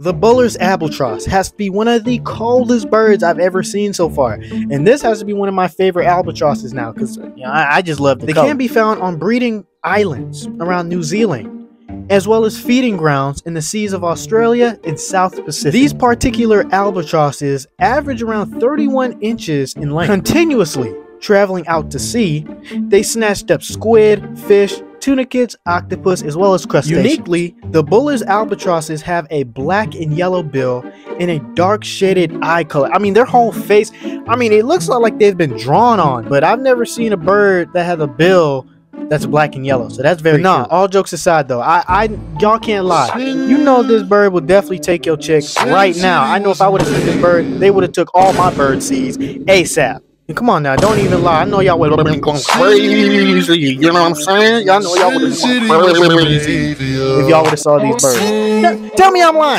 The Buller's albatross has to be one of the coldest birds I've ever seen so far, and this has to be one of my favorite albatrosses now because you know, I, I, just love the They color. can be found on breeding islands around New Zealand, as well as feeding grounds in the seas of Australia and South Pacific. These particular albatrosses average around 31 inches in length. Continuously traveling out to sea, they snatched up squid, fish, tunicates, octopus, as well as crustaceans. Uniquely, the Buller's albatrosses have a black and yellow bill and a dark shaded eye color. I mean, their whole face, I mean, it looks like they've been drawn on, but I've never seen a bird that has a bill that's black and yellow. So that's very nah. All jokes aside, though, I, I, y'all can't lie. You know this bird will definitely take your chick right now. I know if I would have seen this bird, they would have took all my bird seeds ASAP. Come on now, don't even lie. I know y'all would have been going crazy. You know what I'm saying? Y'all know y'all would have been going crazy if y'all would have saw these birds. Tell me I'm lying.